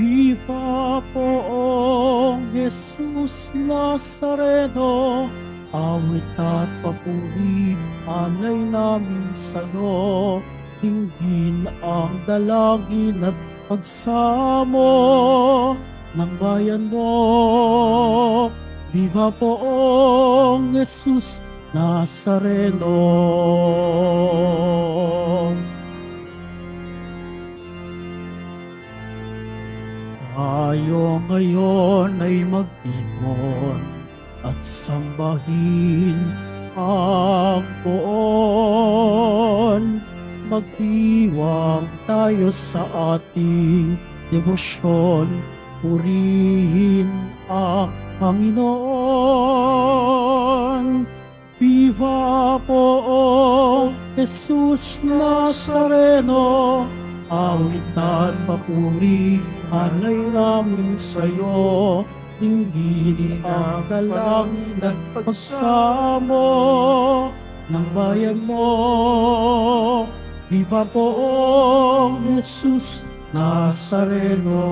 Viva poong Jesus Nazareno, awit at papuri, alay namin sa'yo. Tingin ang dalangin at pagsamo ng bayan mo. Viva poong Jesus Nazareno. Tayo ngayon ay magtipon at sambahin ang poon. Magdiwang tayo sa ating debosyon, purihin ang Panginoon. Viva poong Jesus Nazareno, awit at papuri, alay namin sa'yo, hindi ang dalangin at pagsamo ng bayan mo. Viva poong Jesus Nazareno.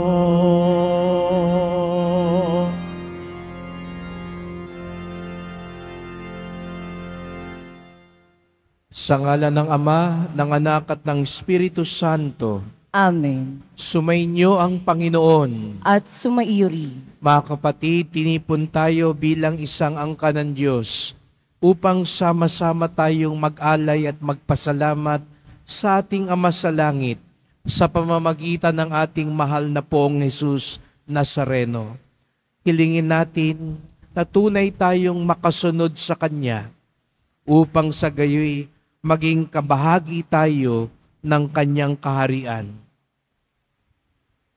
Sa ngalan ng Ama, ng Anak at ng Espiritu Santo, Amen. sumainyo ang Panginoon. At sumaiyuri, Mga kapatid, tinipon tayo bilang isang angka ng Diyos upang sama-sama tayong mag-alay at magpasalamat sa ating Ama sa Langit sa pamamagitan ng ating mahal na poong Jesus Nazareno. Hilingin natin na tunay tayong makasunod sa Kanya upang sa gayoy maging kabahagi tayo ng Kanyang kaharian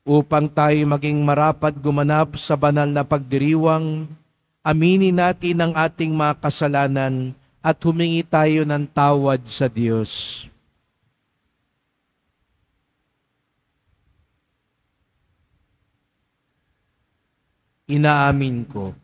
upang tayo maging marapat gumanap sa banal na pagdiriwang, aminin natin ang ating mga kasalanan at humingi tayo ng tawad sa Diyos. Inaamin ko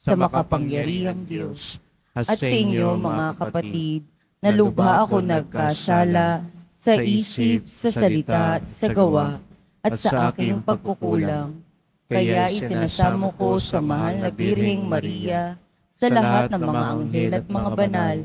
sa makapangyarihang Diyos at sa inyo mga kapatid, na lubha ako nagkasala sa isip, sa salita, at sa gawa, at sa aking pagkukulang. Kaya isinasamo ko sa mahal na Birheng Maria, sa lahat ng mga anghel at mga banal,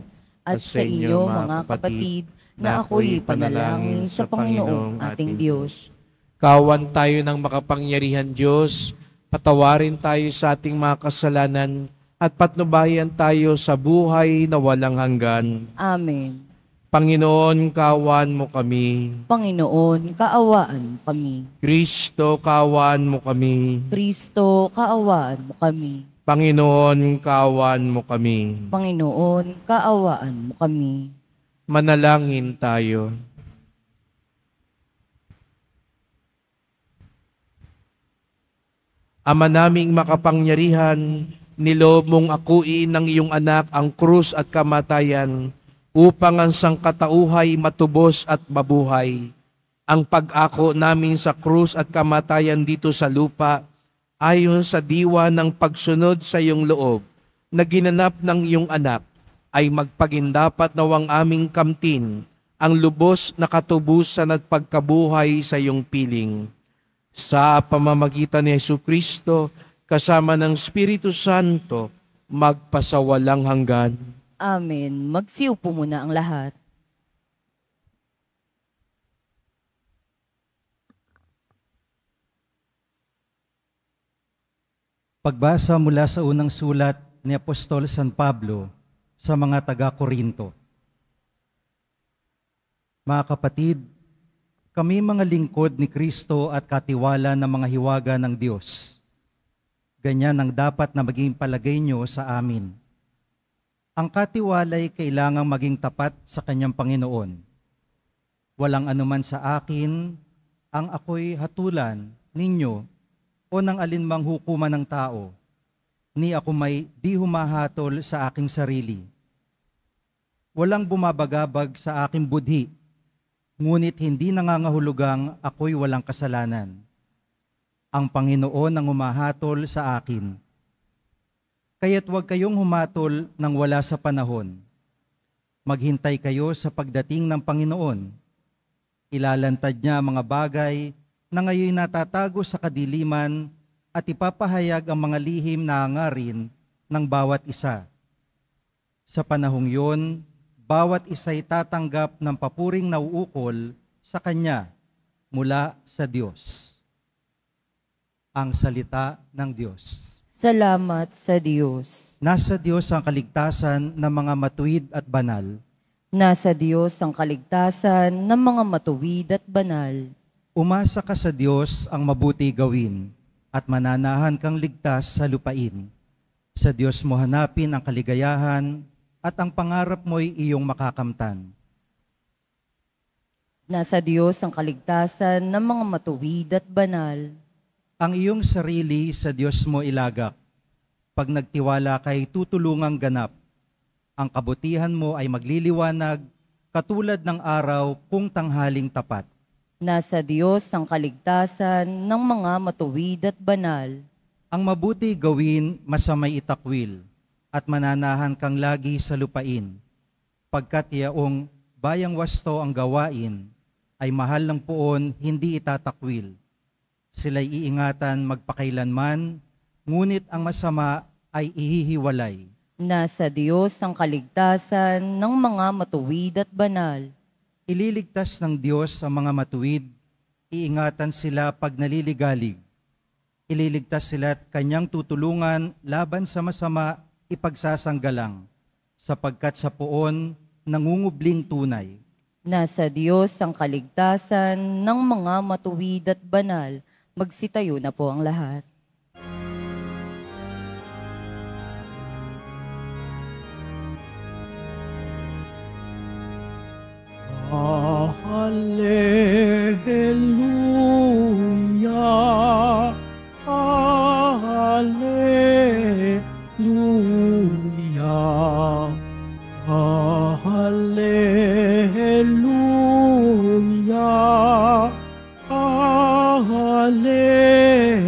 at sa inyo mga kapatid, na ako'y panalangin sa Panginoong ating Diyos. Kawan tayo ng makapangyarihan Diyos, patawarin tayo sa ating mga kasalanan, at patnubayan tayo sa buhay na walang hanggan. Amen. Panginoon, kawan mo kami. Panginoon, kaawaan mo kami. Kristo, kawan mo kami. Kristo, kaawaan mo kami. Panginoon, kawan mo kami. Panginoon, kaawaan mo kami. Manalangin tayo. Ama naming makapangyarihan, nilob mong akuin ng iyong anak ang krus at kamatayan upang ang sangkatauhay matubos at mabuhay. Ang pag-ako namin sa krus at kamatayan dito sa lupa ayon sa diwa ng pagsunod sa iyong loob na ginanap ng iyong anak ay magpagindapat nawang aming kamtin ang lubos na katubusan at pagkabuhay sa iyong piling. Sa pamamagitan ni Yesu Kristo, kasama ng Espiritu Santo, magpasawalang hanggan. Amen. Magsiupo muna ang lahat. Pagbasa mula sa unang sulat ni Apostol San Pablo sa mga taga-Korinto. Mga kapatid, kami mga lingkod ni Kristo at katiwala ng mga hiwaga ng Diyos. Ganyan ang dapat na maging palagay nyo sa amin. Ang katiwalay kailangang maging tapat sa kanyang Panginoon. Walang anuman sa akin ang ako'y hatulan ninyo o ng alinmang hukuman ng tao, ni ako may di humahatol sa aking sarili. Walang bumabagabag sa aking budhi, ngunit hindi nangangahulugang ako'y walang kasalanan. Ang Panginoon ang humahatol sa akin. Kaya't huwag kayong humatol nang wala sa panahon. Maghintay kayo sa pagdating ng Panginoon. Ilalantad niya mga bagay na ngayon natatago sa kadiliman at ipapahayag ang mga lihim na hangarin ng bawat isa. Sa panahong yun, bawat isa'y tatanggap ng papuring nauukol sa Kanya mula sa Diyos. Ang salita ng Diyos. Salamat sa Diyos. Nasa Diyos ang kaligtasan ng mga matuwid at banal. Nasa Diyos ang kaligtasan ng mga matuwid at banal. Umasa ka sa Diyos ang mabuti gawin at mananahan kang ligtas sa lupain. Sa Diyos mo hanapin ang kaligayahan at ang pangarap mo'y iyong makakamtan. Nasa Diyos ang kaligtasan ng mga matuwid at banal. Ang iyong sarili sa Diyos mo ilagak. Pag nagtiwala kay tutulungang ganap. Ang kabutihan mo ay magliliwanag katulad ng araw kung tanghaling tapat. Nasa Diyos ang kaligtasan ng mga matuwid at banal. Ang mabuti gawin, masamay itakwil, at mananahan kang lagi sa lupain. Pagkat yaong bayang wasto ang gawain, ay mahal ng puon, hindi itatakwil. Sila'y iingatan magpakailanman, ngunit ang masama ay ihihiwalay. Nasa Diyos ang kaligtasan ng mga matuwid at banal. Ililigtas ng Diyos ang mga matuwid, iingatan sila pag naliligalig. Ililigtas sila at kanyang tutulungan laban sa masama ipagsasanggalang, sapagkat sa poon nangungubling tunay. Nasa Diyos ang kaligtasan ng mga matuwid at banal. Magsitayo na po ang lahat. Hallelujah. Hallelujah. Hallelujah. Hallelujah.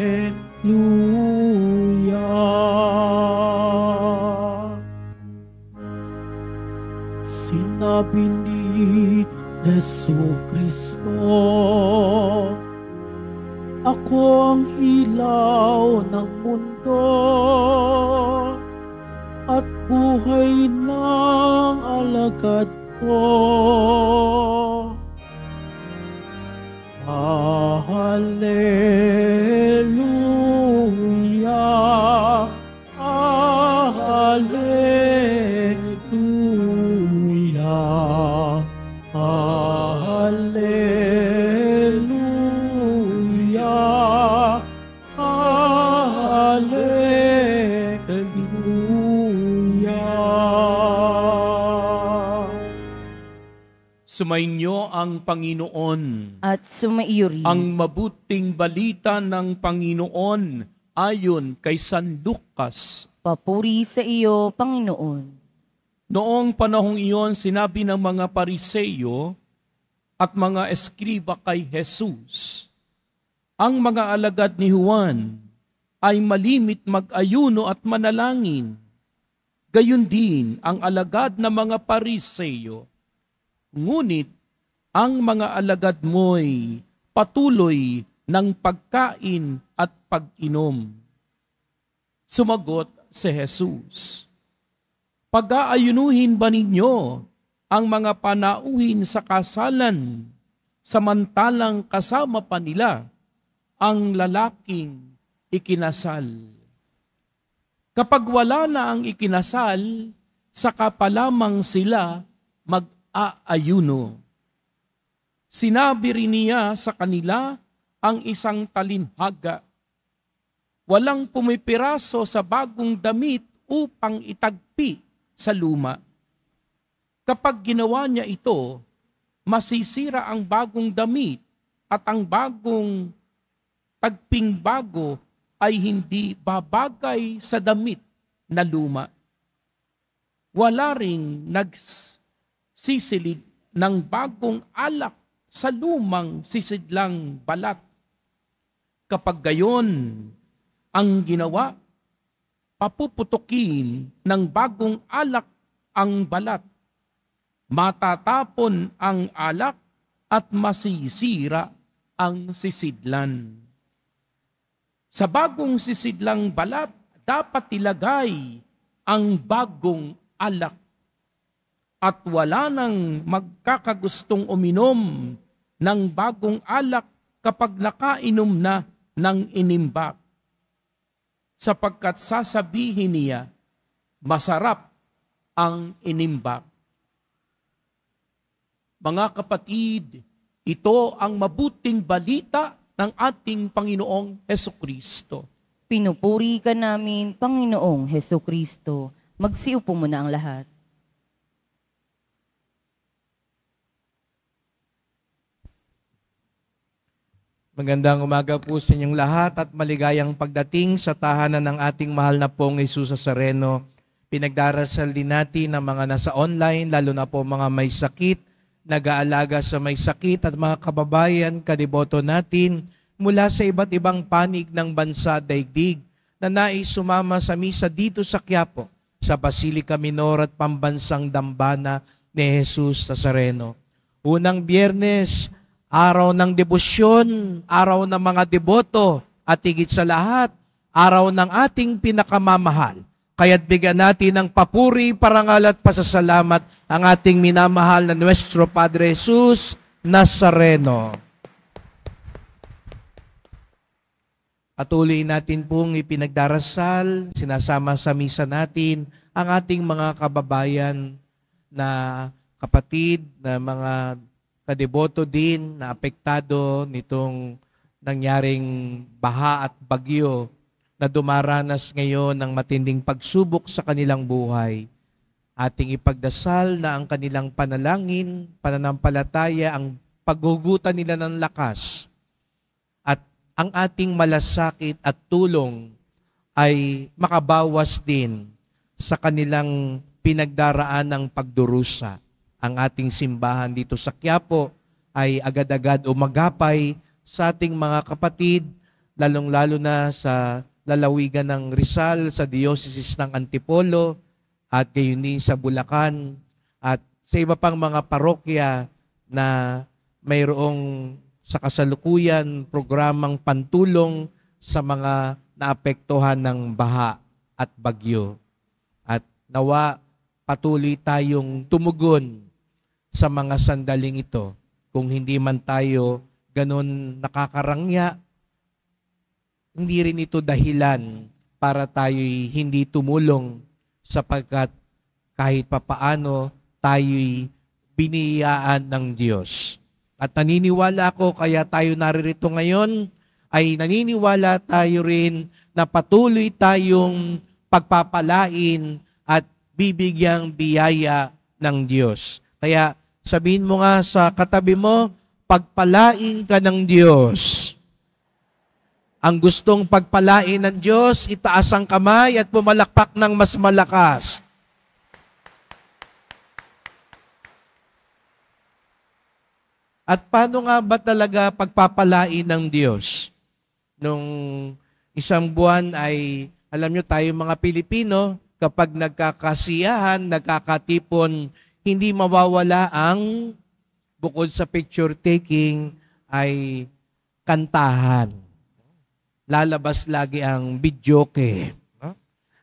Sinabi ni Yesu Kristo, Ako ang ilaw ng mundo at buhay ng alagad ko. Hallelujah. Sumainyo ang Panginoon. At sumaiyo rin. Ang mabuting balita ng Panginoon ayon kay San Lucas. Papuri sa iyo, Panginoon. Noong panahong iyon, sinabi ng mga pariseyo at mga eskriba kay Jesus, ang mga alagad ni Juan ay malimit mag-ayuno at manalangin. Gayun din ang alagad na mga pariseyo. Ngunit ang mga alagad mo'y patuloy ng pagkain at pag-inom. Sumagot si Jesus, Pag-aayunuhin ba ninyo ang mga panauhin sa kasalan, samantalang kasama pa nila ang lalaking ikinasal? Kapag wala na ang ikinasal, saka pa lamang sila mag-aayuno. Sinabi rin niya sa kanila ang isang talinhaga. Walang pumipiraso sa bagong damit upang itagpi sa luma. Kapag ginawa niya ito, masisira ang bagong damit at ang bagong tagping bago ay hindi babagay sa damit na luma. Wala ring nagsisilid ng bagong alak sa lumang sisidlang balat. Kapag gayon ang ginawa, papuputukin ng bagong alak ang balat. Matatapon ang alak at masisira ang sisidlan. Sa bagong sisidlang balat, dapat ilagay ang bagong alak. At wala nang magkakagustong uminom ng bagong alak kapag nakainom na ng inimbak. Sapagkat sasabihin niya, masarap ang inimbak. Mga kapatid, ito ang mabuting balita ng ating Panginoong Heso Kristo. Pinupuri ka namin, Panginoong Heso Kristo. Magsiupo mo na ang lahat. Magandang umaga po sa inyong lahat at maligayang pagdating sa tahanan ng ating mahal na pong Jesus sa Sareno. Pinagdarasal din natin ang mga nasa online, lalo na po mga may sakit, nag-aalaga sa may sakit at mga kababayan, kadiboto natin mula sa iba't ibang panig ng bansa daigdig na nais sumama sa misa dito sa Quiapo, sa Basilica Minor at Pambansang Dambana ni Jesus sa Sareno. Unang biyernes, araw ng debosyon, araw ng mga deboto, at higit sa lahat, araw ng ating pinakamamahal. Kaya't bigyan natin ng papuri, parangal at pasasalamat ang ating minamahal na Nuestro Padre Jesus Nazareno. Patuloy natin pong ipinagdarasal, sinasama sa misa natin ang ating mga kababayan na kapatid, na mga kadeboto din na apektado nitong nangyaring baha at bagyo na dumaranas ngayon ng matinding pagsubok sa kanilang buhay. Ating ipagdasal na ang kanilang panalangin, pananampalataya, ang paghugutan nila ng lakas at ang ating malasakit at tulong ay makabawas din sa kanilang pinagdaraan ng pagdurusa ang ating simbahan dito sa Quiapo ay agad-agad umagapay sa ating mga kapatid, lalong-lalo na sa lalawigan ng Rizal, sa diocese ng Antipolo, at gayon din sa Bulacan, at sa iba pang mga parokya na mayroong sa kasalukuyan programang pantulong sa mga naapektuhan ng baha at bagyo. At nawa patuloy tayong tumugon sa mga sandaling ito. Kung hindi man tayo ganun nakakarangya, hindi rin ito dahilan para tayo'y hindi tumulong sapagkat kahit papaano tayo'y biniyaan ng Diyos. At naniniwala ako kaya tayo naririto ngayon ay naniniwala tayo rin na patuloy tayong pagpapalain at bibigyang biyaya ng Diyos. Kaya Sabihin mo nga sa katabi mo, pagpalain ka ng Diyos. Ang gustong pagpalain ng Diyos, itaas ang kamay at pumalakpak ng mas malakas. At paano nga ba talaga pagpapalain ng Diyos? Nung isang buwan ay, alam nyo tayo mga Pilipino, kapag nagkakasiyahan, nagkakatipon hindi mawawala ang bukod sa picture taking ay kantahan. Lalabas lagi ang videoke.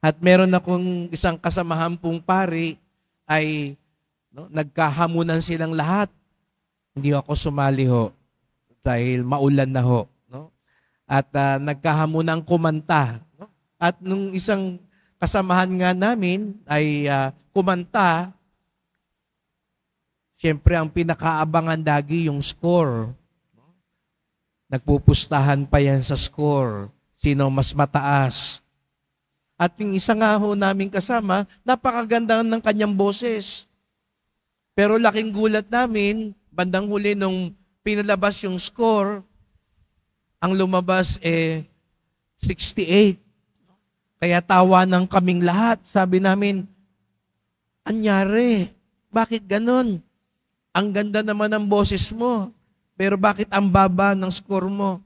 At meron akong isang kasamahan pong pari ay no, nagkahamunan silang lahat. Hindi ako sumali ho dahil maulan na ho. No? At uh, nagkahamunan kumanta. No? At nung isang kasamahan nga namin ay uh, kumanta Siyempre, ang pinakaabangan lagi yung score. Nagpupustahan pa yan sa score. Sino mas mataas. At yung isa nga ho namin kasama, napakaganda ng kanyang boses. Pero laking gulat namin, bandang huli nung pinalabas yung score, ang lumabas eh 68. Kaya tawa ng kaming lahat. Sabi namin, anyari? Bakit ganon? Ang ganda naman ng boses mo, pero bakit ang baba ng score mo?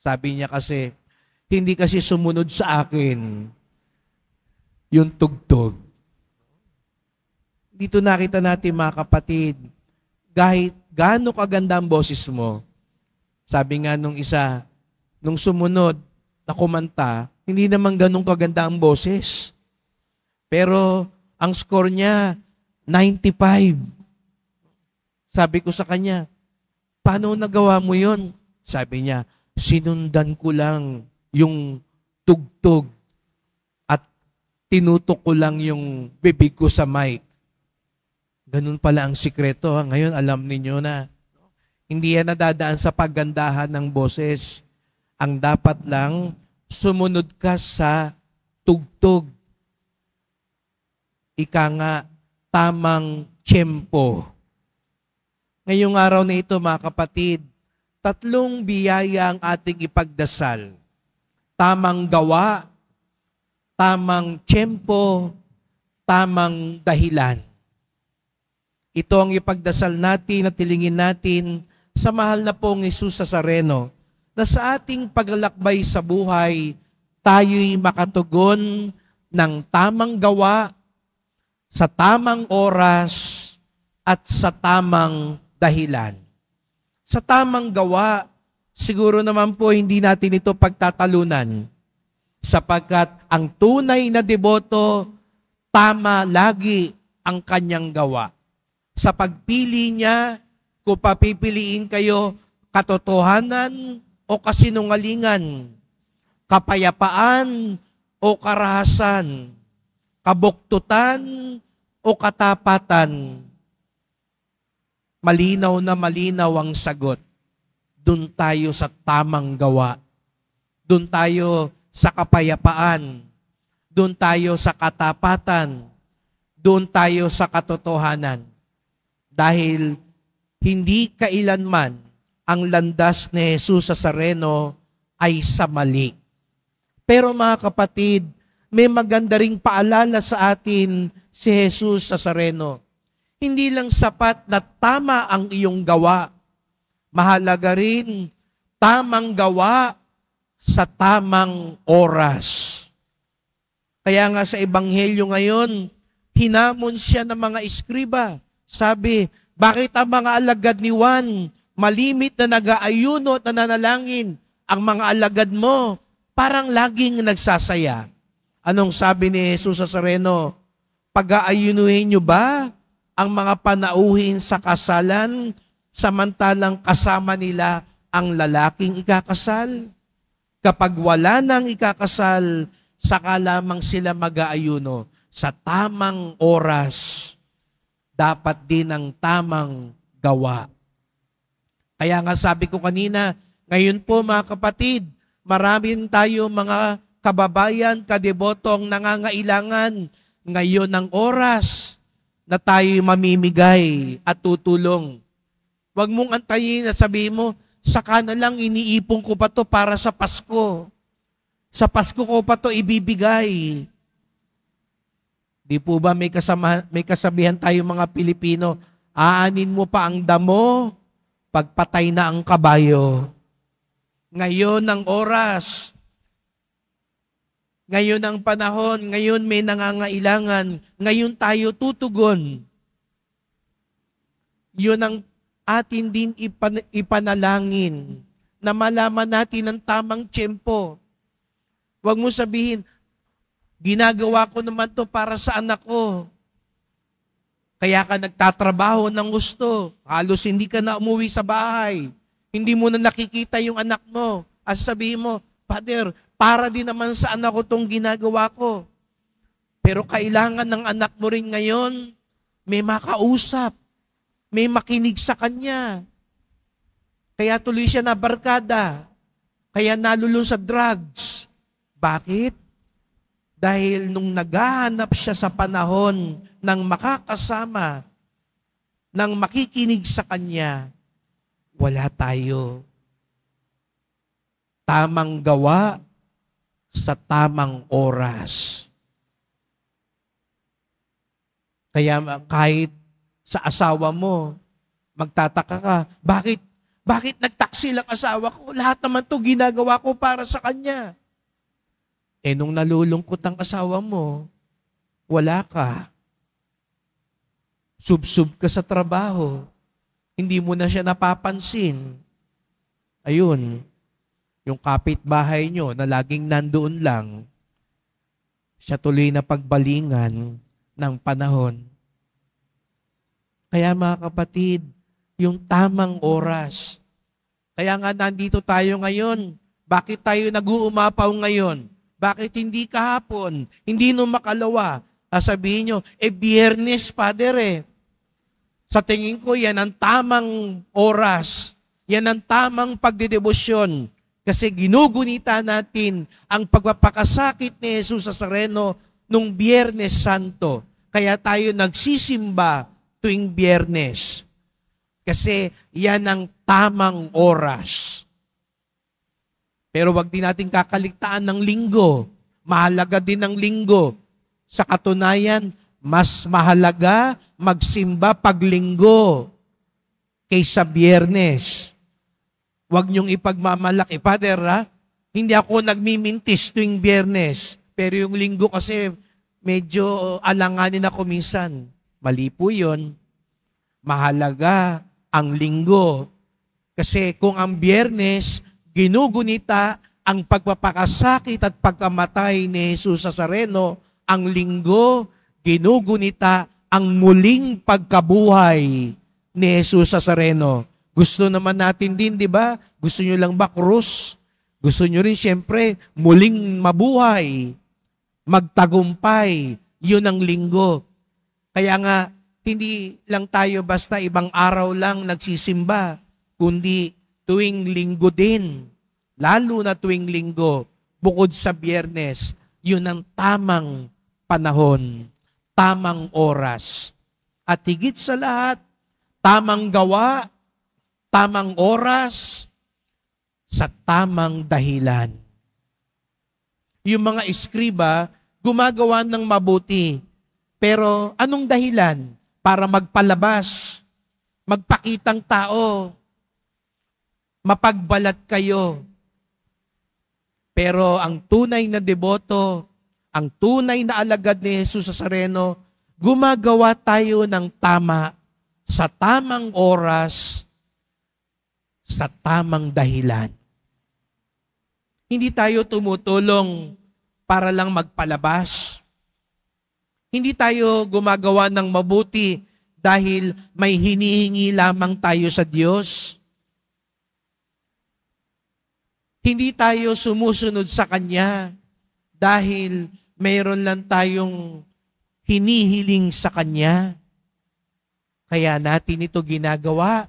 Sabi niya kasi, hindi kasi sumunod sa akin yung tugtog. Dito nakita natin mga kapatid, kahit gaano kaganda ang boses mo, Sabi nga nung isa, nung sumunod na kumanta, hindi naman ganun kaganda ang boses. Pero ang score niya, 95. Sabi ko sa kanya, paano nagawa mo yon? Sabi niya, sinundan ko lang yung tugtog at tinutok ko lang yung bibig ko sa mic. Ganun pala ang sikreto. Ha? Ngayon, alam ninyo na. Hindi yan nadadaan sa paggandahan ng boses. Ang dapat lang, sumunod ka sa tugtog. Ika nga, tamang tiyempo. Ngayong araw na ito, mga kapatid, tatlong biyaya ang ating ipagdasal. Tamang gawa, tamang tiyempo, tamang dahilan. Ito ang ipagdasal natin at tilingin natin sa mahal na pong Jesus Sareno na sa ating paglalakbay sa buhay, tayo'y makatugon ng tamang gawa, sa tamang oras, at sa tamang dahilan. Sa tamang gawa, siguro naman po hindi natin ito pagtatalunan sapagkat ang tunay na deboto, tama lagi ang kanyang gawa. Sa pagpili niya, kung papipiliin kayo, katotohanan o kasinungalingan, kapayapaan o karahasan, kabuktutan o katapatan, malinaw na malinaw ang sagot. Doon tayo sa tamang gawa. Doon tayo sa kapayapaan. Doon tayo sa katapatan. Doon tayo sa katotohanan. Dahil hindi kailanman ang landas ni Jesus sa Sareno ay sa mali. Pero mga kapatid, may maganda ring paalala sa atin si Jesus sa Sareno. Hindi lang sapat na tama ang iyong gawa. Mahalaga rin tamang gawa sa tamang oras. Kaya nga sa Ebanghelyo ngayon, hinamon siya ng mga iskriba. Sabi, bakit ang mga alagad ni Juan, malimit na nag-aayuno at nananalangin, ang mga alagad mo, parang laging nagsasaya. Anong sabi ni Jesus sa Sareno? Pag-aayunuhin nyo ba ang mga panauhin sa kasalan samantalang kasama nila ang lalaking ikakasal? Kapag wala nang ikakasal, saka lamang sila mag-aayuno sa tamang oras. Dapat din ang tamang gawa. Kaya nga sabi ko kanina, ngayon po mga kapatid, marami tayo mga kababayan, kadebotong nangangailangan ngayon ng oras na tayo mamimigay at tutulong. Huwag mong antayin at sabihin mo, saka na lang iniipon ko pa to para sa Pasko. Sa Pasko ko pa to ibibigay. Di po ba may, kasama, may kasabihan tayo mga Pilipino, aanin mo pa ang damo, pagpatay na ang kabayo. Ngayon ang oras, ngayon ang panahon, ngayon may nangangailangan, ngayon tayo tutugon. Yun ang atin din ipan- ipanalangin na malaman natin ang tamang tiyempo. Huwag mo sabihin, ginagawa ko naman to para sa anak ko. Kaya ka nagtatrabaho ng gusto. Halos hindi ka na umuwi sa bahay. Hindi mo na nakikita yung anak mo. At sabihin mo, Father, para din naman sa anak ko tong ginagawa ko. Pero kailangan ng anak mo rin ngayon, may makausap, may makinig sa kanya. Kaya tuloy siya na barkada. Kaya nalulun sa drugs. Bakit? Dahil nung naghahanap siya sa panahon ng makakasama, ng makikinig sa kanya, wala tayo. Tamang gawa sa tamang oras. Kaya kahit sa asawa mo, magtataka ka, bakit bakit nagtaksil ang asawa ko? Lahat naman to ginagawa ko para sa kanya. Eh nung nalulungkot ang asawa mo, wala ka. Subsub ka sa trabaho. Hindi mo na siya napapansin. ayun, yung kapitbahay nyo na laging nandoon lang, siya tuloy na pagbalingan ng panahon. Kaya mga kapatid, yung tamang oras. Kaya nga nandito tayo ngayon. Bakit tayo nag-uumapaw ngayon? Bakit hindi kahapon? Hindi nung makalawa? Sasabihin nyo, eh biyernes, Father eh. Sa tingin ko, yan ang tamang oras. Yan ang tamang pagdedebosyon. Kasi ginugunita natin ang pagpapakasakit ni Jesus sa Sareno nung Biyernes Santo. Kaya tayo nagsisimba tuwing Biyernes. Kasi yan ang tamang oras. Pero wag din natin kakaligtaan ng linggo. Mahalaga din ang linggo. Sa katunayan, mas mahalaga magsimba pag linggo kaysa biyernes. Huwag niyong ipagmamalaki. Father, ha? hindi ako nagmimintis tuwing biyernes. Pero yung linggo kasi medyo alanganin ako minsan. Mali po yun. Mahalaga ang linggo. Kasi kung ang biyernes, ginugunita ang pagpapakasakit at pagkamatay ni Jesus sa Sareno, ang linggo, ginugunita ang muling pagkabuhay ni Jesus sa Sareno. Gusto naman natin din, di ba? Gusto nyo lang ba krus? Gusto nyo rin siyempre muling mabuhay, magtagumpay. Yun ang linggo. Kaya nga, hindi lang tayo basta ibang araw lang nagsisimba, kundi tuwing linggo din. Lalo na tuwing linggo, bukod sa biyernes, yun ang tamang panahon, tamang oras. At higit sa lahat, tamang gawa, tamang oras, sa tamang dahilan. Yung mga eskriba, gumagawa ng mabuti. Pero anong dahilan? para magpalabas, magpakitang tao, mapagbalat kayo. Pero ang tunay na deboto, ang tunay na alagad ni Jesus sa Sareno, gumagawa tayo ng tama sa tamang oras, sa tamang dahilan. Hindi tayo tumutulong para lang magpalabas, hindi tayo gumagawa ng mabuti dahil may hinihingi lamang tayo sa Diyos. Hindi tayo sumusunod sa Kanya dahil mayroon lang tayong hinihiling sa Kanya. Kaya natin ito ginagawa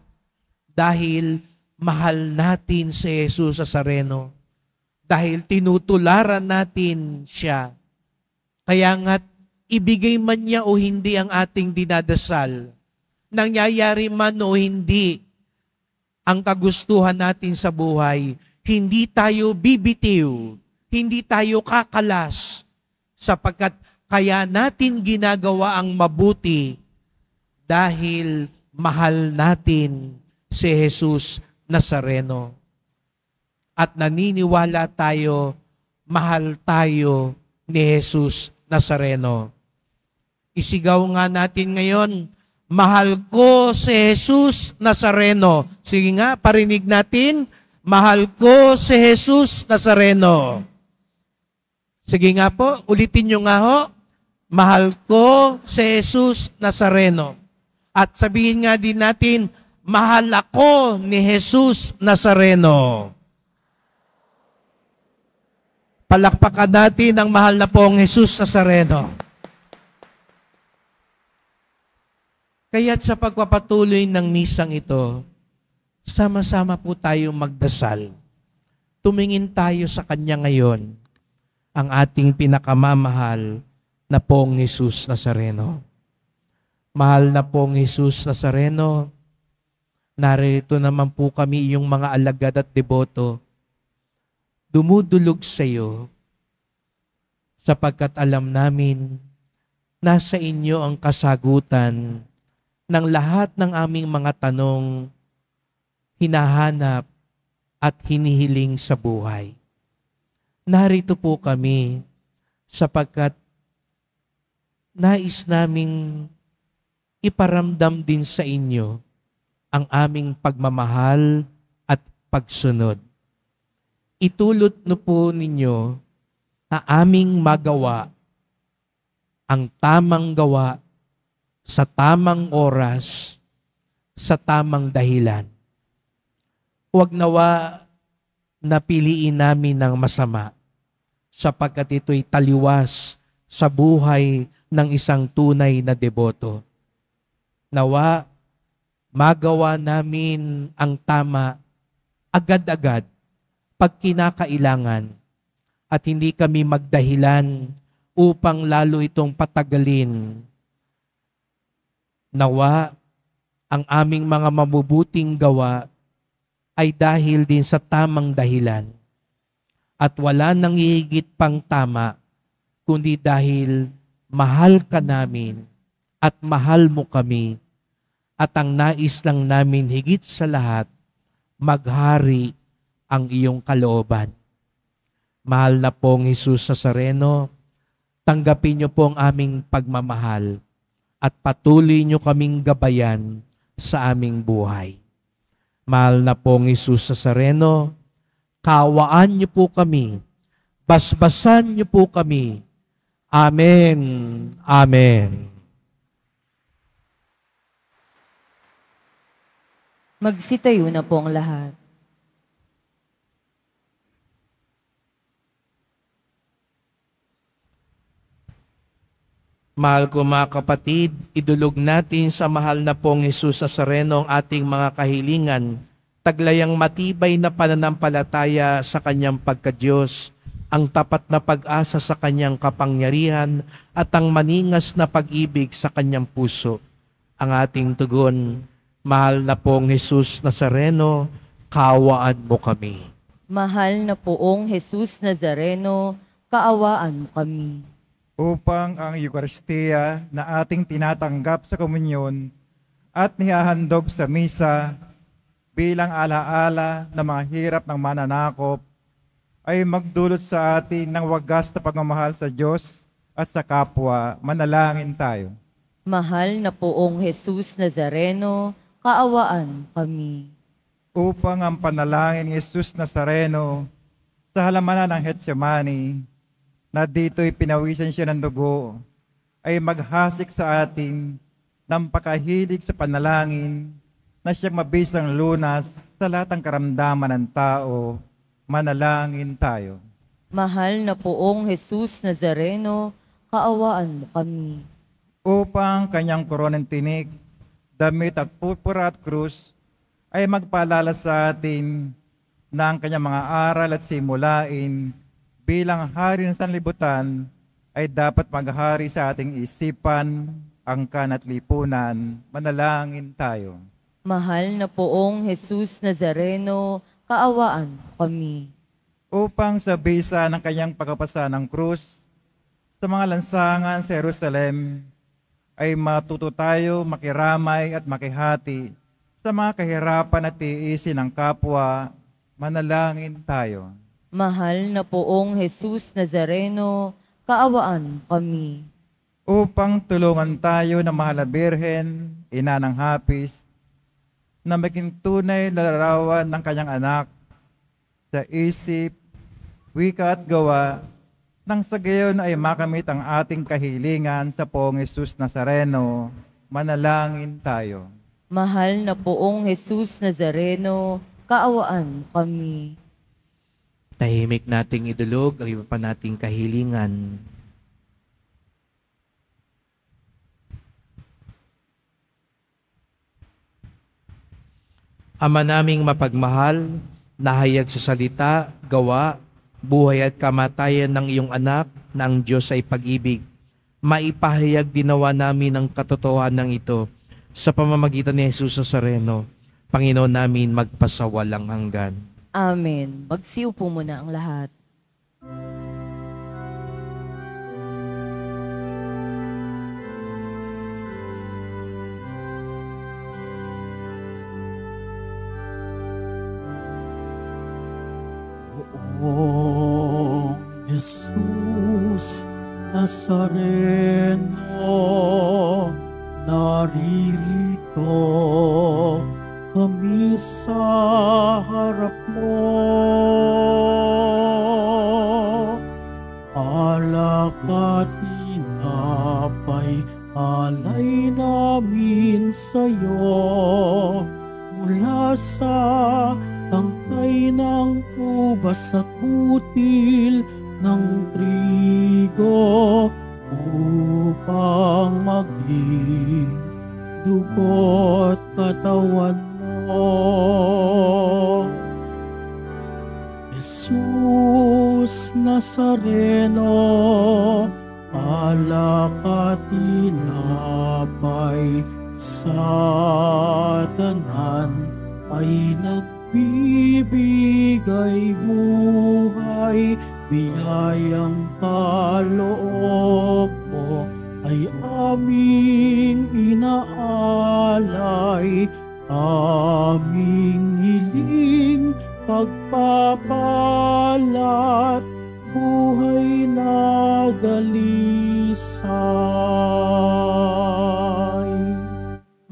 dahil mahal natin si Jesus sa Sareno. Dahil tinutularan natin siya. Kaya nga't ibigay man niya o hindi ang ating dinadasal, nangyayari man o hindi ang kagustuhan natin sa buhay, hindi tayo bibitiw, hindi tayo kakalas, sapagkat kaya natin ginagawa ang mabuti dahil mahal natin si Jesus Nazareno. At naniniwala tayo, mahal tayo ni Jesus Nazareno. Isigaw nga natin ngayon, Mahal ko si Jesus Nazareno. Sige nga, parinig natin, Mahal ko si Jesus Nazareno. Sige nga po, ulitin nyo nga ho, Mahal ko si Jesus Nazareno. At sabihin nga din natin, Mahal ako ni Jesus Nazareno. Palakpakan natin ang mahal na pong Jesus Nazareno. Kaya't sa pagpapatuloy ng misang ito, sama-sama po tayo magdasal. Tumingin tayo sa Kanya ngayon, ang ating pinakamamahal na pong Jesus Nazareno. Mahal na pong Jesus Nazareno, narito naman po kami yung mga alagad at deboto. Dumudulog sa iyo sapagkat alam namin nasa inyo ang kasagutan ng lahat ng aming mga tanong, hinahanap at hinihiling sa buhay. Narito po kami sapagkat nais naming iparamdam din sa inyo ang aming pagmamahal at pagsunod. Itulot no po ninyo na aming magawa ang tamang gawa sa tamang oras, sa tamang dahilan. Huwag nawa napiliin namin ng masama sapagkat ito'y taliwas sa buhay ng isang tunay na deboto. Nawa, magawa namin ang tama agad-agad pag kinakailangan at hindi kami magdahilan upang lalo itong patagalin. Nawa, ang aming mga mabubuting gawa ay dahil din sa tamang dahilan. At wala nang ihigit pang tama, kundi dahil mahal ka namin at mahal mo kami. At ang nais lang namin higit sa lahat, maghari ang iyong kalooban. Mahal na pong Jesus Sareno, tanggapin niyo po ang aming pagmamahal at patuloy niyo kaming gabayan sa aming buhay. Mahal na pong Isus sa Sareno, kawaan niyo po kami, basbasan niyo po kami. Amen. Amen. Magsitayo na po ang lahat. Mahal ko mga kapatid, idulog natin sa mahal na pong Jesus sa sareno ang ating mga kahilingan, taglayang matibay na pananampalataya sa kanyang pagkadyos, ang tapat na pag-asa sa kanyang kapangyarihan at ang maningas na pag-ibig sa kanyang puso. Ang ating tugon, mahal na pong Jesus Nazareno, kaawaan mo kami. Mahal na poong Jesus Nazareno, kaawaan mo kami. upang ang Eukaristiya na ating tinatanggap sa komunyon at nihahandog sa misa bilang alaala ng mga hirap ng mananakop ay magdulot sa atin ng wagas na pagmamahal sa Diyos at sa kapwa. Manalangin tayo. Mahal na poong Jesus Nazareno, kaawaan kami. Upang ang panalangin ni Jesus Nazareno sa halamanan ng Getsemani na dito'y pinawisan siya ng dugo, ay maghasik sa atin ng pakahilig sa panalangin na siyang mabisang lunas sa lahat ng karamdaman ng tao. Manalangin tayo. Mahal na poong Jesus Nazareno, kaawaan mo kami. Upang kanyang koronang tinig, damit at purpura at krus ay magpaalala sa atin ng kanyang mga aral at simulain bilang hari ng sanlibutan ay dapat maghari sa ating isipan, angkan at lipunan. Manalangin tayo. Mahal na poong Jesus Nazareno, kaawaan kami. Upang sa bisa ng kanyang pagkapasa ng krus, sa mga lansangan sa Jerusalem, ay matuto tayo makiramay at makihati sa mga kahirapan at tiisin ng kapwa. Manalangin tayo. Mahal na poong Jesus Nazareno, kaawaan kami. upang tulungan tayo na mahal na Birhen, ina ng hapis, na maging tunay na larawan ng kanyang anak sa isip, wika at gawa, nang sa gayon ay makamit ang ating kahilingan sa poong Jesus Nazareno, manalangin tayo. Mahal na poong Jesus Nazareno, kaawaan kami. Tahimik nating idulog ang iba pa nating kahilingan. Ama naming mapagmahal, nahayag sa salita, gawa, buhay at kamatayan ng iyong anak na ang Diyos ay pag-ibig. Maipahayag dinawa namin ang katotohanan ng ito sa pamamagitan ni Jesus sa Sareno. Panginoon namin magpasawalang hanggan. Amen. Magsiupo muna ang lahat. Poong Nazareno, naririto kami sa harap mo. Alak at tinapay, alay namin sa'yo. Mula sa tangkay ng ubas at butil ng trigo upang maging dugo't katawan mo. Jesus Nazareno, alak at tinapay sa tanan ay nagbibigay buhay, biyayang kaloob mo ay aming inaalay, aming hiling pagpapalat, buhay na dalisay.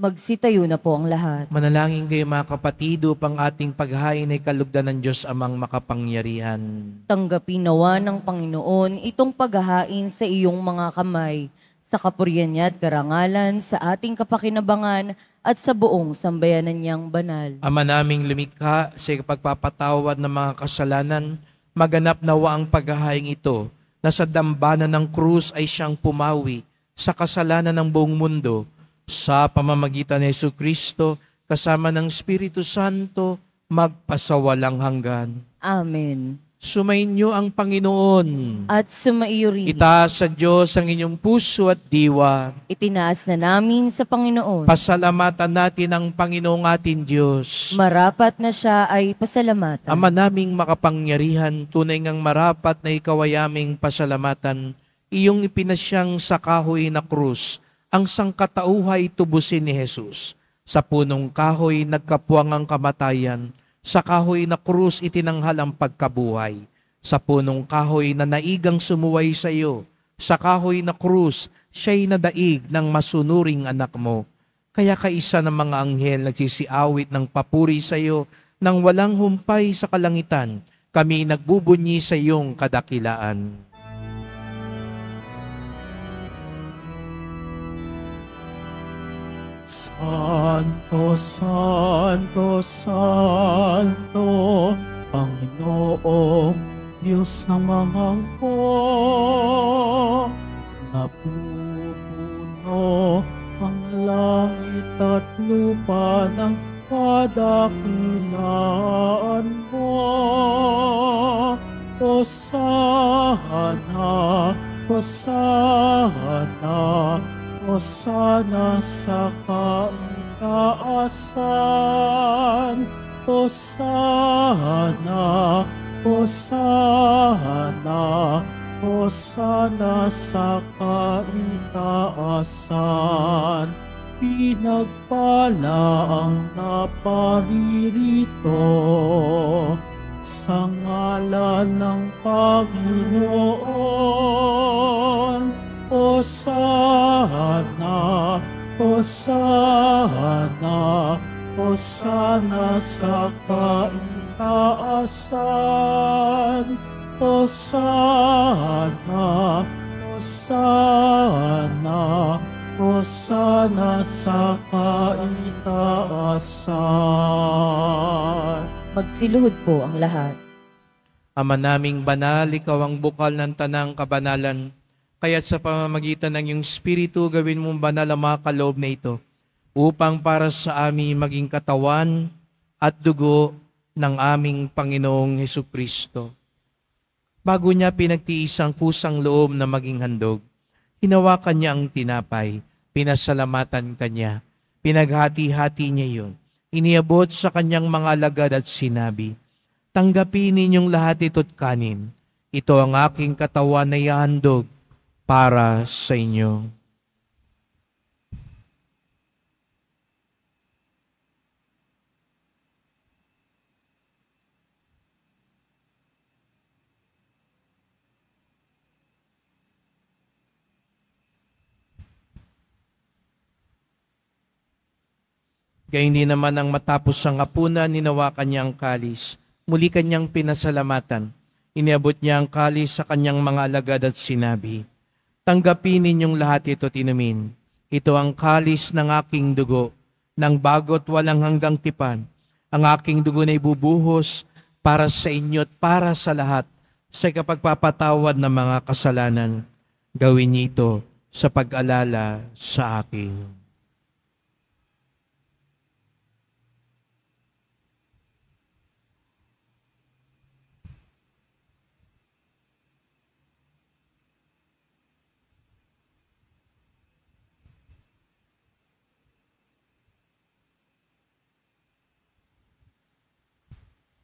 Magsitayo na po ang lahat. Manalangin kayo mga kapatid upang ating paghain ay kalugdan ng Diyos amang makapangyarihan. Tanggapin nawa ng Panginoon itong paghahain sa iyong mga kamay, sa kapurihan niya at karangalan, sa ating kapakinabangan at sa buong sambayanan niyang banal. Ama naming lumikha sa pagpapatawad ng mga kasalanan, maganap nawa ang paghahaing ito na sa dambana ng krus ay siyang pumawi sa kasalanan ng buong mundo sa pamamagitan ni Yesu Kristo kasama ng Espiritu Santo magpasawalang hanggan. Amen. Sumainyo ang Panginoon. At sumaiyo rin. Itaas sa Diyos ang inyong puso at diwa. Itinaas na namin sa Panginoon. Pasalamatan natin ang Panginoong atin Diyos. Marapat na siya ay pasalamatan. Ama naming makapangyarihan, tunay ngang marapat na ikaw ay aming pasalamatan, iyong ipinasyang sa kahoy na krus, ang sangkatauhay tubusin ni Jesus. Sa punong kahoy nagkapuang ang kamatayan, sa kahoy na krus itinanghal ang pagkabuhay. Sa punong kahoy na naigang sumuway sa iyo, sa kahoy na krus, siya'y nadaig ng masunuring anak mo. Kaya kaisa ng mga anghel nagsisiawit ng papuri sa iyo nang walang humpay sa kalangitan, kami nagbubunyi sa iyong kadakilaan. Santo, Santo, Santo, Panginoong Diyos ng mga po, napupuno ang langit at lupa ng kadakilaan mo. Hosana, Hosana, Hosana sa kaitaasan. Hosana, Hosana, Hosana sa kaitaasan. Pinagpala ang naparirito sa ngalan ng Panginoon. Hosana, Hosana, Hosana sa kaitaasan. Hosana, Hosana, Hosana sa kaitaasan. Magsiluhod po ang lahat. Ama naming banal, ikaw ang bukal ng tanang kabanalan. Kaya't sa pamamagitan ng iyong Espiritu, gawin mong banal ang mga kaloob na ito upang para sa amin maging katawan at dugo ng aming Panginoong Heso Kristo. Bago niya pinagtiis ang kusang loob na maging handog, hinawakan niya ang tinapay, pinasalamatan kanya, pinaghati-hati niya yun, iniabot sa kanyang mga lagad at sinabi, Tanggapin ninyong lahat ito't kanin. Ito ang aking katawan na ihandog para sa inyo. Gayun din naman ang matapos ang hapunan, ninawakan niya ang kalis. Muli kanyang pinasalamatan. Iniabot niya ang kalis sa kanyang mga alagad at sinabi, Tanggapin ninyong lahat ito tinumin. Ito ang kalis ng aking dugo, ng bagot walang hanggang tipan. Ang aking dugo na ibubuhos para sa inyo at para sa lahat sa kapagpapatawad ng mga kasalanan. Gawin niyo ito sa pag-alala sa akin.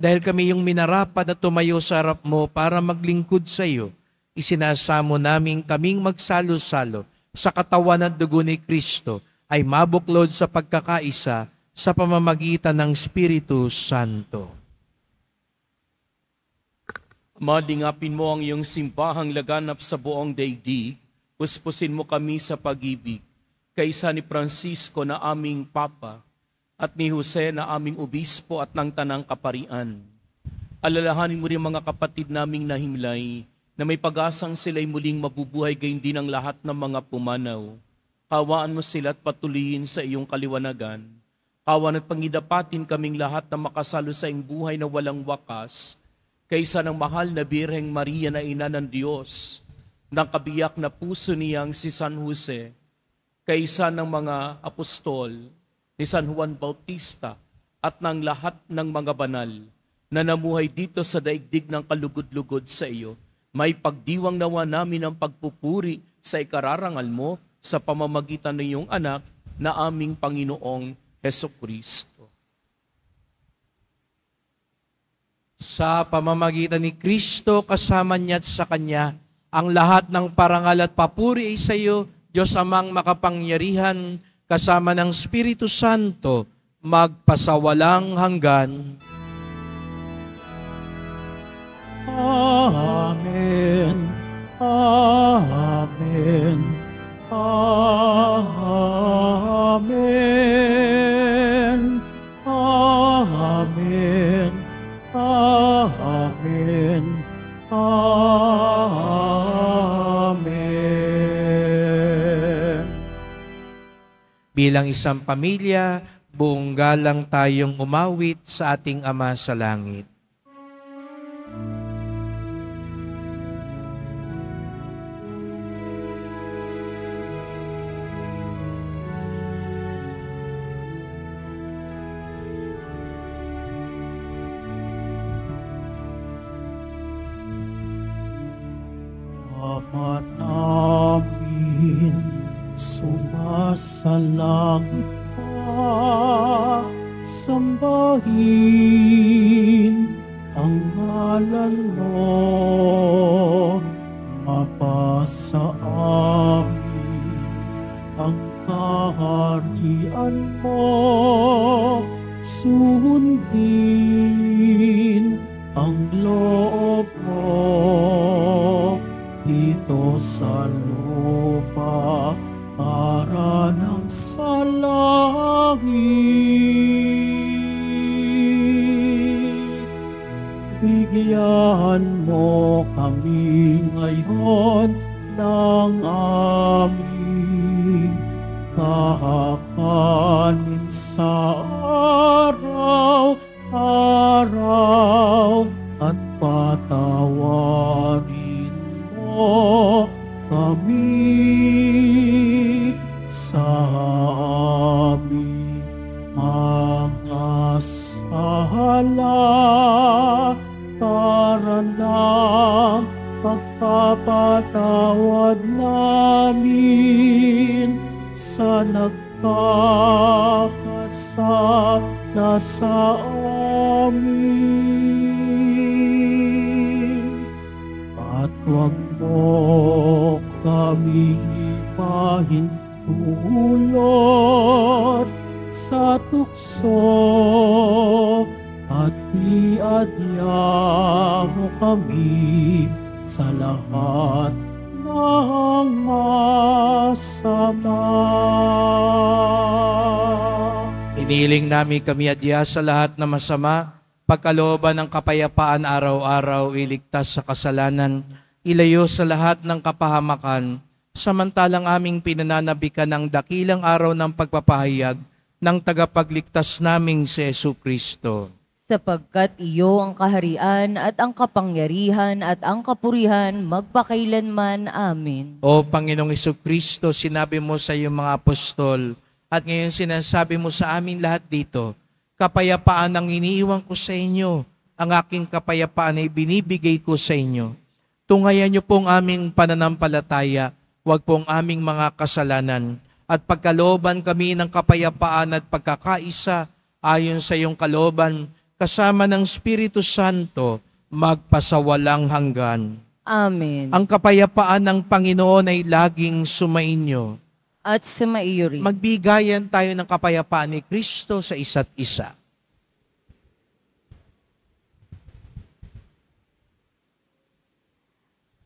dahil kami yung minarapat na tumayo sa harap mo para maglingkod sa iyo, isinasamo namin kaming magsalo-salo sa katawan at dugo ni Kristo ay mabuklod sa pagkakaisa sa pamamagitan ng Espiritu Santo. Malingapin mo ang iyong simbahang laganap sa buong daigdig, puspusin mo kami sa pag-ibig, kaysa ni Francisco na aming Papa, at ni Jose na aming obispo at ng tanang kaparian. Alalahanin mo rin mga kapatid naming nahimlay na may pag-asang sila'y muling mabubuhay gayon din ang lahat ng mga pumanaw. Kawaan mo sila at patuloyin sa iyong kaliwanagan. Kawan at pangidapatin kaming lahat na makasalo sa iyong buhay na walang wakas, kaysa ng mahal na Birheng Maria na ina ng Diyos, ng kabiyak na puso niyang si San Jose, kaysa ng mga apostol, ni San Juan Bautista at ng lahat ng mga banal na namuhay dito sa daigdig ng kalugod-lugod sa iyo. May pagdiwang nawa namin ang pagpupuri sa ikararangal mo sa pamamagitan ng iyong anak na aming Panginoong Heso Kristo. Sa pamamagitan ni Kristo, kasama niya at sa Kanya, ang lahat ng parangal at papuri ay sa iyo, Diyos amang makapangyarihan, kasama ng Espiritu Santo, magpasawalang hanggan. Amen. Amen. Amen. Bilang isang pamilya, buong galang tayong umawit sa ating Ama sa Langit. Bye. Pahintulot sa tukso at iadya mo kami sa lahat ng masama. Iniling namin kami adya sa lahat na masama, pagkalooban ng kapayapaan araw-araw, iligtas sa kasalanan, ilayo sa lahat ng kapahamakan, samantalang aming pinananabikan ng dakilang araw ng pagpapahayag ng tagapagligtas naming si Yesu Kristo. sapagkat iyo ang kaharian at ang kapangyarihan at ang kapurihan magpakailanman. Amen. O Panginoong Iso Kristo, sinabi mo sa iyong mga apostol, at ngayon sinasabi mo sa amin lahat dito, kapayapaan ang iniiwan ko sa inyo, ang aking kapayapaan ay binibigay ko sa inyo. Tungayan niyo pong aming pananampalataya, huwag pong aming mga kasalanan, at pagkalooban kami ng kapayapaan at pagkakaisa ayon sa iyong kalooban, kasama ng Espiritu Santo, magpasawalang hanggan. Amen. Ang kapayapaan ng Panginoon ay laging sumainyo. At sa maiyo rin. Magbigayan tayo ng kapayapaan ni Kristo sa isa't isa.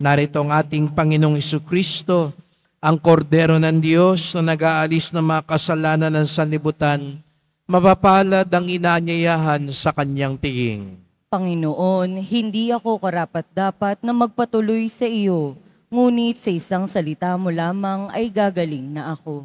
Narito ang ating Panginoong Isu Kristo, ang kordero ng Diyos na nag-aalis ng mga kasalanan ng sanlibutan, mapapalad ang inaanyayahan sa kanyang tingin. Panginoon, hindi ako karapat-dapat na magpatuloy sa iyo, ngunit sa isang salita mo lamang ay gagaling na ako.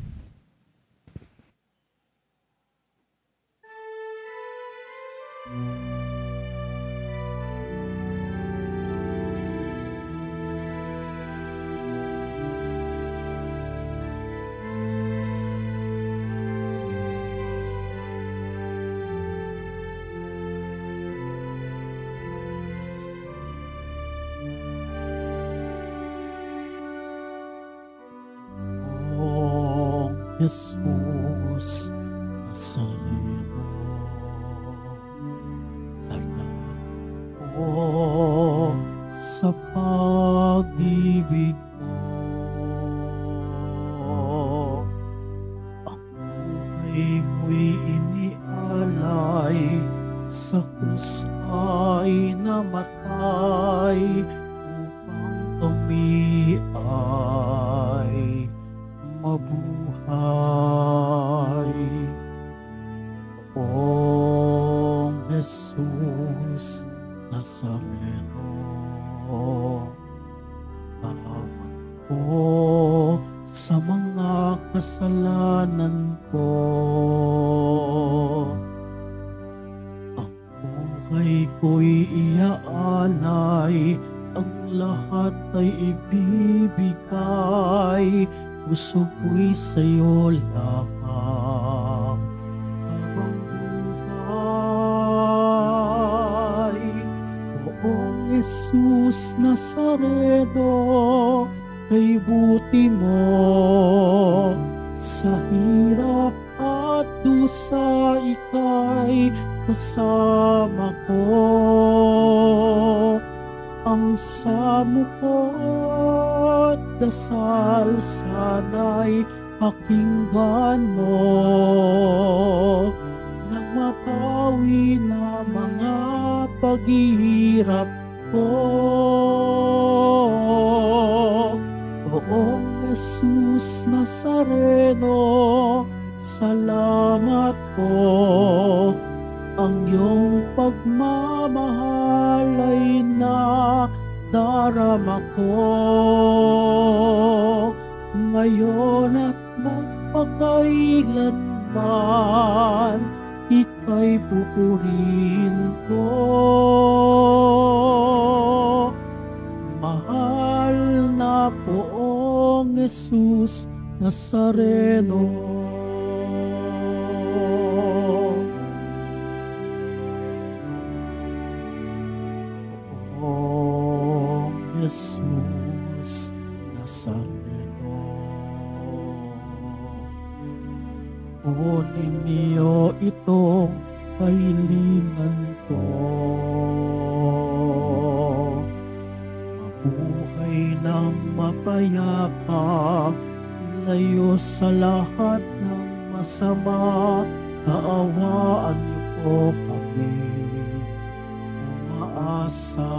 Jesus Nazareno. Salamat po sa pag-ibig mo. Ang buhay mo'y inialay ibibigay, dasal sana'y pakinggan mo nang mapawi na mga paghihirap ko. Poong Jesus Nazareno, salamat po. Ang iyong pagmamahal ay na darama ko. Ngayon at magpakailanman, ika'y pupurin ko. Mahal na poong Jesus Nazareno. Sa lahat ng masama, kaawaan niyo po kami. Umaasa.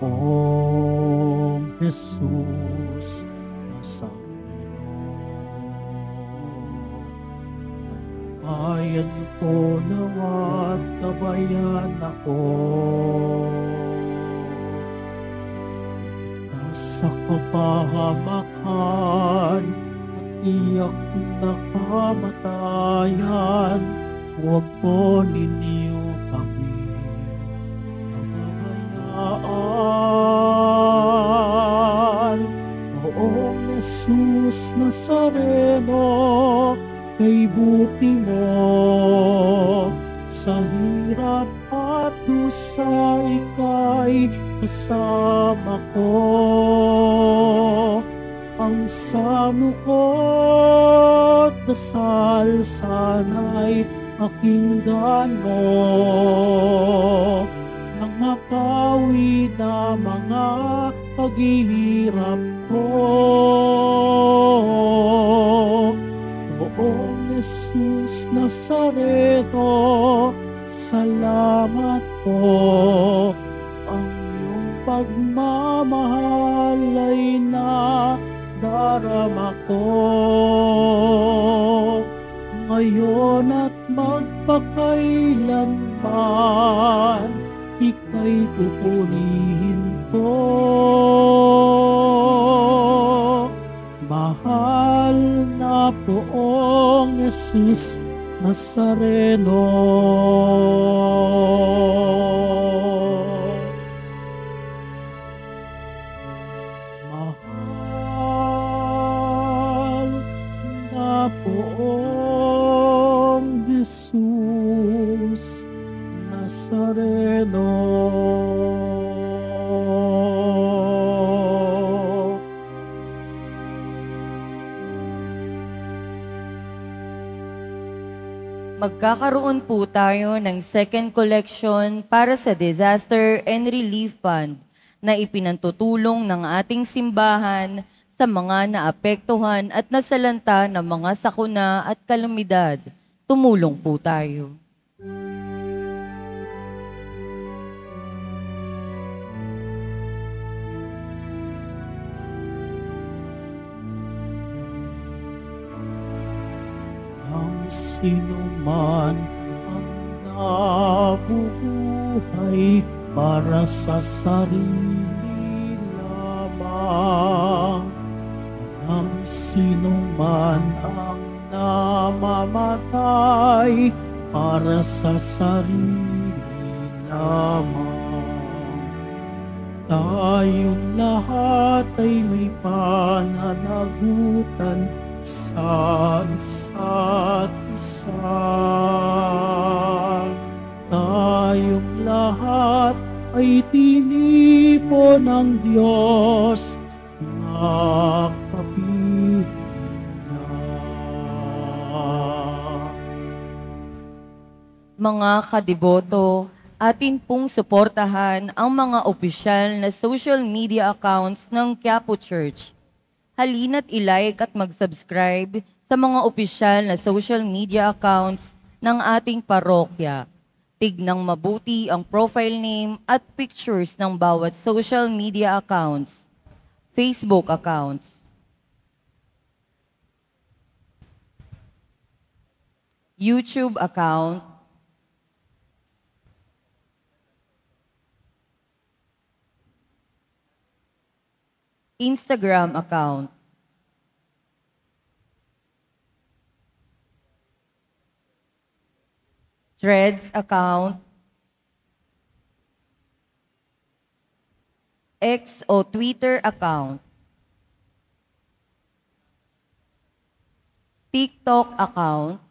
Poong Jesus Nazareno. Bayan niyo po nawat kabayan ako. Nasa kapahamakan at iyak na kamatayan, huwag po ninyo kami pababayaan. Poong Jesus Nazareno, kay buti mo sa hirap at dusa ika'y kasama pakinggan mo nang mapawi na mga paghihirap ko. Poong Jesus Nazareno, salamat po. Ang iyong pagmamahal ay na darama ko. Ngayon at magpakailanman, ika'y pupurihin ko. Mahal na poong Jesus Nazareno. Magkakaroon po tayo ng second collection para sa Disaster and Relief Fund na ipinantutulong ng ating simbahan sa mga naapektuhan at nasalanta ng mga sakuna at kalamidad. Tumulong po tayo. Ang sino man ang nabubuhay para sa sarili lamang. Ang sino man ang namamatay para sa sarili lamang. Tayong lahat ay may pananagutan sa isa't isa. Tayong lahat ay tinipo ng Diyos na Mga kadiboto, atin pong suportahan ang mga opisyal na social media accounts ng Quiapo Church. Halina't ilike at mag-subscribe sa mga opisyal na social media accounts ng ating parokya. Tignang mabuti ang profile name at pictures ng bawat social media accounts. Facebook accounts. YouTube account. Instagram account. Threads account. X o Twitter account. TikTok account.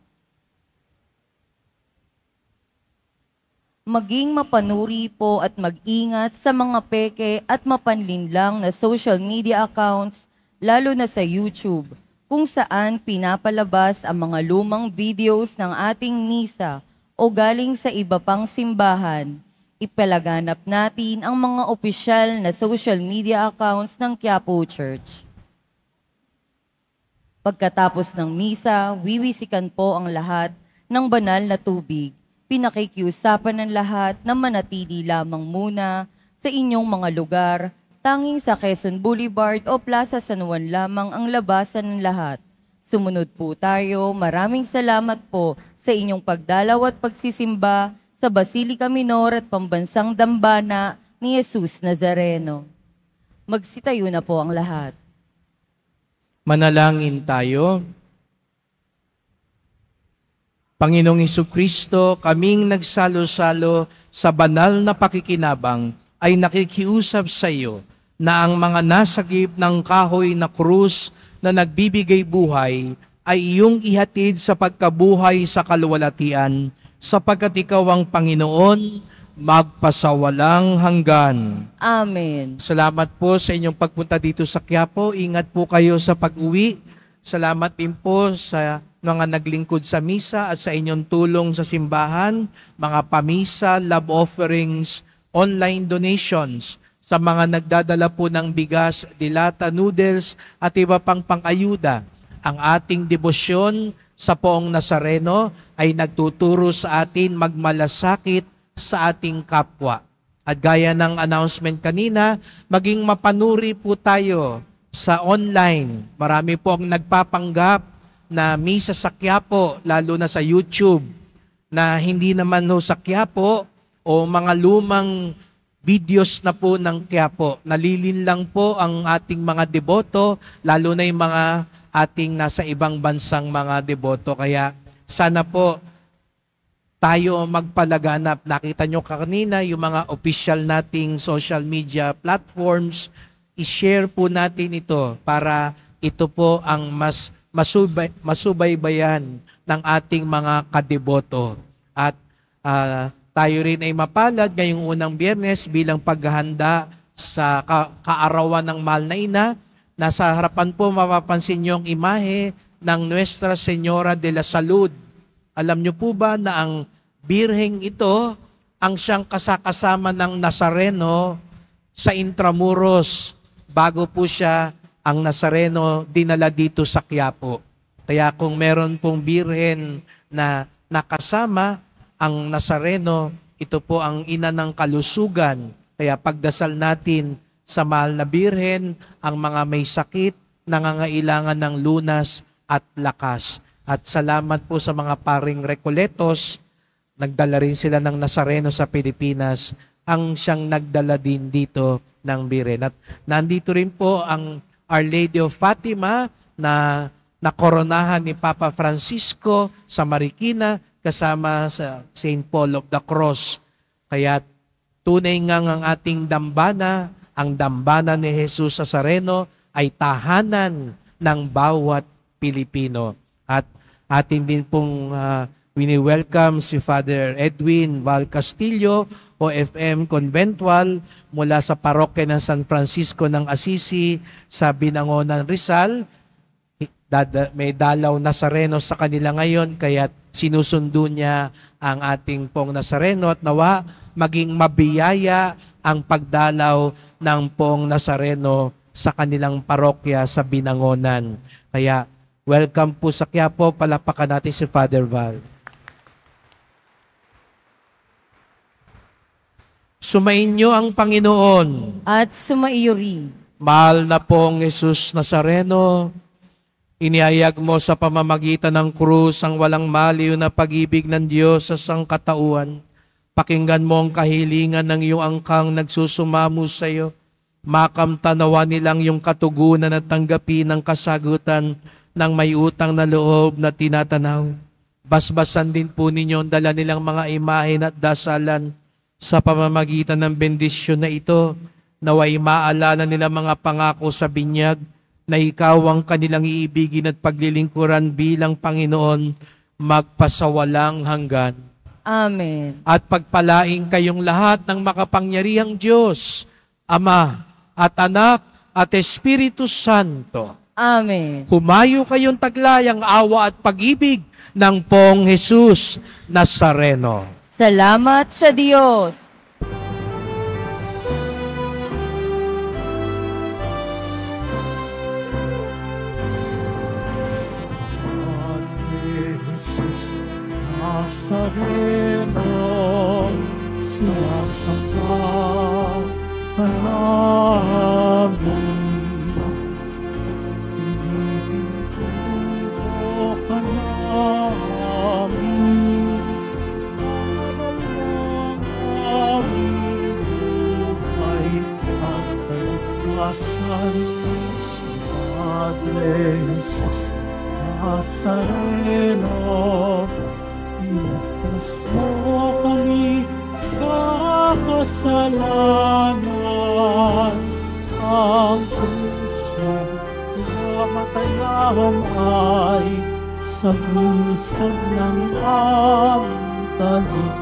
Maging mapanuri po at mag-ingat sa mga peke at mapanlinlang na social media accounts, lalo na sa YouTube, kung saan pinapalabas ang mga lumang videos ng ating misa o galing sa iba pang simbahan. Ipalaganap natin ang mga opisyal na social media accounts ng Quiapo Church. Pagkatapos ng misa, wiwisikan po ang lahat ng banal na tubig pinakikiusapan ng lahat na manatili lamang muna sa inyong mga lugar, tanging sa Quezon Boulevard o Plaza San Juan lamang ang labasan ng lahat. Sumunod po tayo. Maraming salamat po sa inyong pagdalaw at pagsisimba sa Basilica Minor at Pambansang Dambana ni Jesus Nazareno. Magsitayo na po ang lahat. Manalangin tayo. Panginoong Heso Kristo, kaming nagsalo-salo sa banal na pakikinabang ay nakikiusap sa iyo na ang mga nasagip ng kahoy na krus na nagbibigay buhay ay iyong ihatid sa pagkabuhay sa kalwalatian sapagkat ikaw ang Panginoon magpasawalang hanggan. Amen. Salamat po sa inyong pagpunta dito sa Quiapo. Ingat po kayo sa pag-uwi. Salamat din po sa mga naglingkod sa misa at sa inyong tulong sa simbahan, mga pamisa, love offerings, online donations, sa mga nagdadala po ng bigas, dilata, noodles at iba pang pangayuda. Ang ating debosyon sa poong Nazareno ay nagtuturo sa atin magmalasakit sa ating kapwa. At gaya ng announcement kanina, maging mapanuri po tayo sa online. Marami po ang nagpapanggap na misa sa Quiapo, lalo na sa YouTube, na hindi naman no sa Quiapo o mga lumang videos na po ng Quiapo. Nalilin lang po ang ating mga deboto, lalo na yung mga ating nasa ibang bansang mga deboto. Kaya sana po tayo magpalaganap. Nakita nyo kanina yung mga official nating social media platforms. I-share po natin ito para ito po ang mas masubay, masubaybayan ng ating mga kadeboto. At uh, tayo rin ay mapalad ngayong unang biyernes bilang paghahanda sa ka- kaarawan ng mahal na ina. Nasa harapan po mapapansin niyo ang imahe ng Nuestra Señora de la Salud. Alam niyo po ba na ang birheng ito ang siyang kasakasama ng Nazareno sa Intramuros bago po siya ang Nazareno dinala dito sa Quiapo. Kaya kung meron pong birhen na nakasama ang Nazareno, ito po ang ina ng kalusugan. Kaya pagdasal natin sa mahal na birhen, ang mga may sakit, nangangailangan ng lunas at lakas. At salamat po sa mga paring Recoletos, nagdala rin sila ng Nazareno sa Pilipinas, ang siyang nagdala din dito ng birhen. At nandito rin po ang Our Lady of Fatima na nakoronahan ni Papa Francisco sa Marikina kasama sa St. Paul of the Cross. Kaya tunay nga ang ating dambana, ang dambana ni Jesus sa Sareno ay tahanan ng bawat Pilipino. At atin din pong uh, wini-welcome si Father Edwin Val Castillo, OFM Conventual mula sa parokya ng San Francisco ng Assisi sa Binangonan Rizal. May dalaw Nazareno sa kanila ngayon kaya sinusundo niya ang ating pong Nazareno at nawa maging mabiyaya ang pagdalaw ng pong Nazareno sa kanilang parokya sa Binangonan. Kaya welcome po sa Quiapo, palapakan natin si Father Val. Sumainyo ang Panginoon. At sumaiyo rin. Mahal na pong Jesus Nazareno, inihayag mo sa pamamagitan ng krus ang walang maliw na pag-ibig ng Diyos sa sangkatauhan. Pakinggan mo ang kahilingan ng iyong angkang nagsusumamo sa iyo. Makamtanawa nilang yung katugunan at tanggapin ang kasagutan ng may utang na loob na tinatanaw. Basbasan din po ninyo ang dala nilang mga imahen at dasalan sa pamamagitan ng bendisyon na ito, naway maalala nila mga pangako sa binyag na ikaw ang kanilang iibigin at paglilingkuran bilang Panginoon magpasawalang hanggan. Amen. At pagpalaing kayong lahat ng makapangyarihang Diyos, Ama at Anak at Espiritu Santo. Amen. Humayo kayong taglayang awa at pag-ibig ng pong Jesus Nazareno. Salamat sa Diyos. Jesus Nazareno, sinasamba ka namin. Sa busan ng kaligtasan.